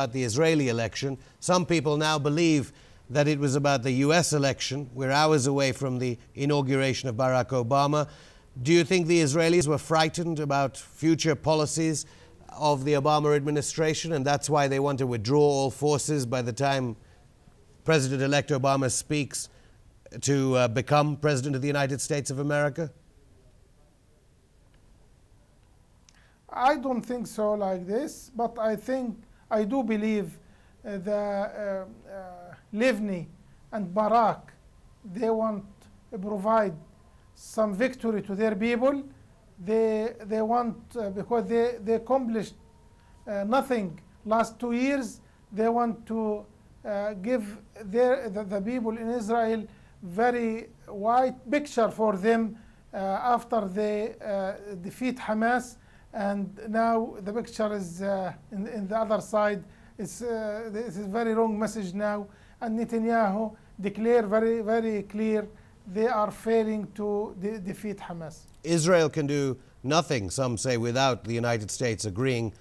about the Israeli election. Some people now believe that it was about the US election. We're hours away from the inauguration of Barack Obama. Do you think the Israelis were frightened about future policies of the Obama administration and that's why they want to withdraw all forces by the time President elect Obama speaks to uh, become President of the United States of America? I don't think so like this, but I think I do believe uh, the uh, uh, Livni and Barak they want to provide some victory to their people. They they want uh, because they they accomplished nothing last two years. They want to give their the, the people in Israel very white picture for them uh, after they uh, defeat Hamas and now the picture is uh, in, in the other side. It's, uh, this is very wrong message now. And Netanyahu declare very, very clear they are failing to de- defeat Hamas. Israel can do nothing, some say, without the United States agreeing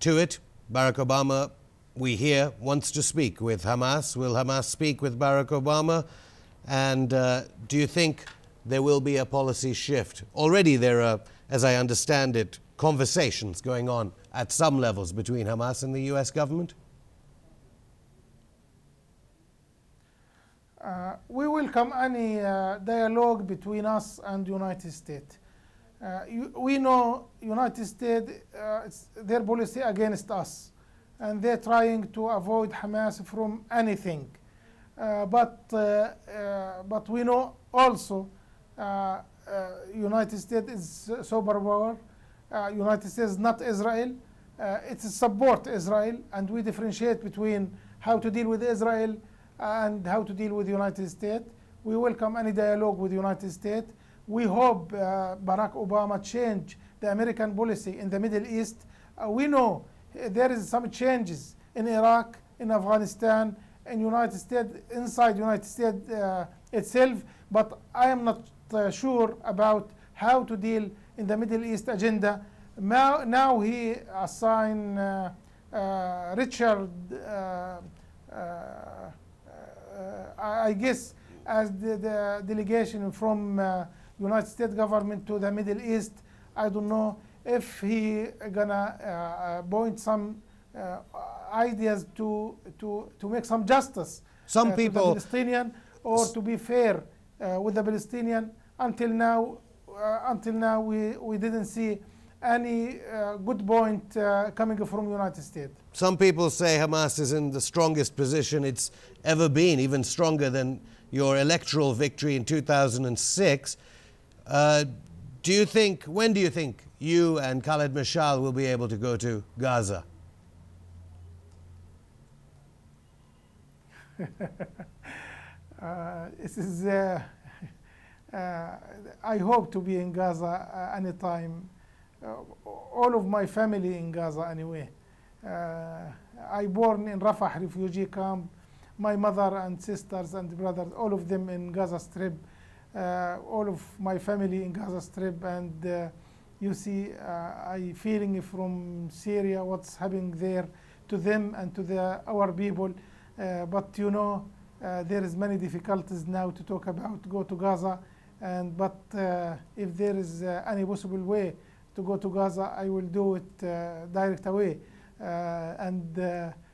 to it. Barack Obama, we hear, wants to speak with Hamas. Will Hamas speak with Barack Obama? And uh, do you think there will be a policy shift? Already there are, as I understand it, conversations going on at some levels between Hamas and the US government? Uh, we welcome any uh, dialogue between us and the United States. Uh, you, we know United States, uh, their policy against us, and they're trying to avoid Hamas from anything. Uh, but, uh, but we know also United States is sober superpower. Uh, United States not Israel. Uh, it support Israel, and we differentiate between how to deal with Israel and how to deal with United States. We welcome any dialogue with United States. We hope uh, Barack Obama change the American policy in the Middle East. We know there is some changes in Iraq, in Afghanistan, in United States, inside United States uh, itself, but I am not uh, sure about how to deal in the Middle East agenda. Now, now he assigned uh, uh, Richard, uh, uh, I I guess, as the, the delegation from uh, United States government to the Middle East. I don't know if he gonna point some uh, ideas to, to, to make some justice Some uh, to people- the Palestinian or to be fair uh, with the Palestinian. Until now, until now we, we didn't see any uh, good point uh, coming from United States. Some people say Hamas is in the strongest position it's ever been, even stronger than your electoral victory in 2006. Uh, do you think, when do you think you and Khaled Mashal will be able to go to Gaza? Uh, this is, uh, uh, I hope to be in Gaza uh, anytime. Uh, all of my family in Gaza anyway. Uh, I born in Rafah refugee camp. My mother and sisters and brothers, all of them in Gaza Strip. Uh, all of my family in Gaza Strip, and uh, you see, uh, I feeling from Syria what's happening there to them and to the our people. Uh, but you know, uh, there is many difficulties now to talk about go to Gaza, and but uh, if there is uh, any possible way to go to Gaza, I will do it uh, direct away, and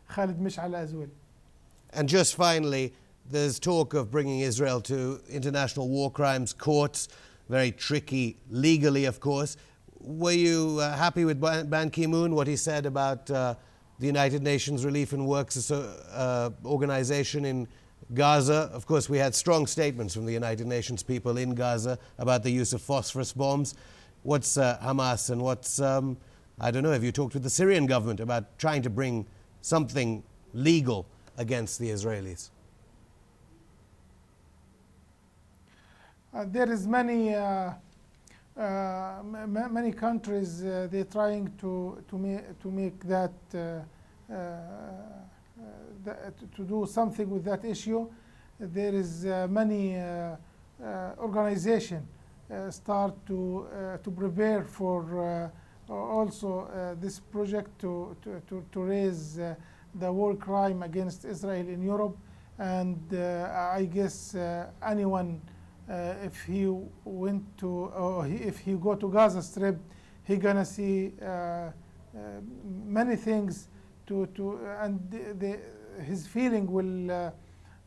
Khalid Mish'al as well. And just finally, there's talk of bringing Israel to international war crimes courts, very tricky legally, of course. Were you uh, happy with Ban Ban Ki moon, what he said about uh, the United Nations Relief and Works uh, Organization in Gaza? Of course, we had strong statements from the United Nations people in Gaza about the use of phosphorus bombs. What's uh, Hamas and what's, um, I don't know, have you talked with the Syrian government about trying to bring something legal against the Israelis? Uh, there is many uh, uh, many countries uh, they're trying to to make to make that uh, uh, to do something with that issue. There is uh, many uh, uh organization uh, start to uh, to prepare for also this project to to, to, to raise the war crime against Israel in Europe. And I guess anyone, if he went to, or he, if he go to Gaza Strip, he gonna see many things to, to and the, the, his feeling will uh,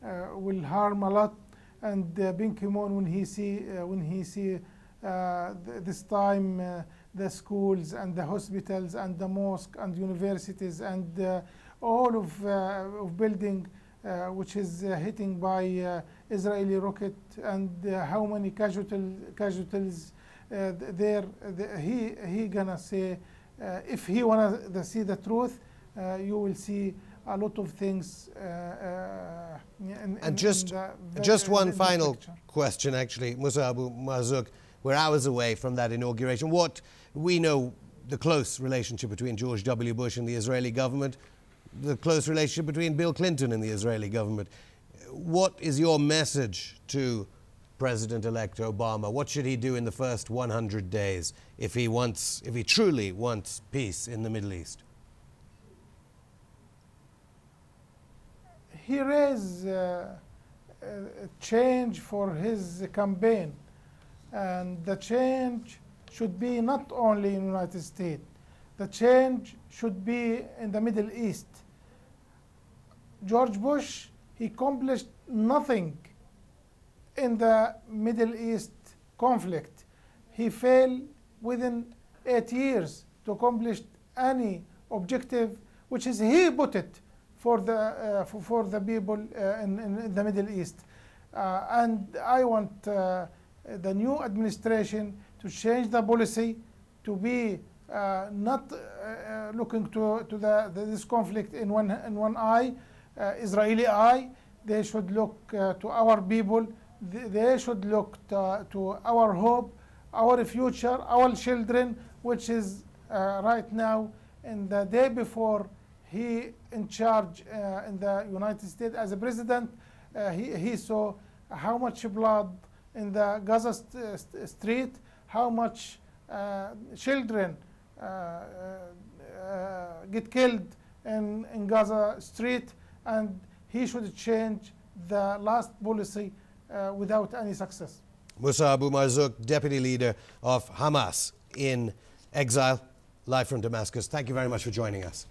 uh, will harm a lot. And uh, Bin Ki-moon, when he see uh, when he see th- this time the schools and the hospitals and the mosque and universities and all of, of building uh, which is uh, hitting by uh, Israeli rocket and how many casualties casualties there the, he he gonna say if he wanna see the truth you will see a lot of things uh, uh, in, in just- Just one final picture. question, actually, Musa Abu Marzouk. We're hours away from that inauguration. What we know the close relationship between George W. Bush and the Israeli government, the close relationship between Bill Clinton and the Israeli government. What is your message to President-elect Obama? What should he do in the first 100 days if he wants, if he truly wants peace in the Middle East? He raised uh, a change for his campaign. And the change should be not only in the united states the change should be in the middle east. George bush he accomplished nothing in the middle east conflict. He failed within eight years to accomplish any objective which is he put it for the uh, for, for the people uh, in, in the Middle East, uh, and I want the new administration to change the policy to be uh, not uh, looking to to the, the this conflict in one in one eye, uh, Israeli eye. They should look to our people. Th- They should look to, to our hope, our future, our children, which is right now in the day before he in charge uh, in the United States as a president, uh, he, he saw how much blood in the Gaza st- uh, st- street, how much uh, children uh, uh, get killed in, in Gaza street, and he should change the last policy without any success. Musa Abu Marzouk, deputy leader of Hamas in exile, live from Damascus. Thank you very much for joining us.